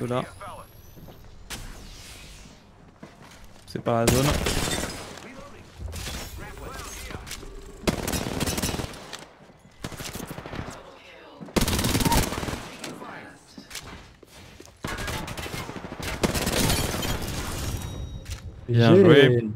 De là. C'est pas la zone. Bien joué.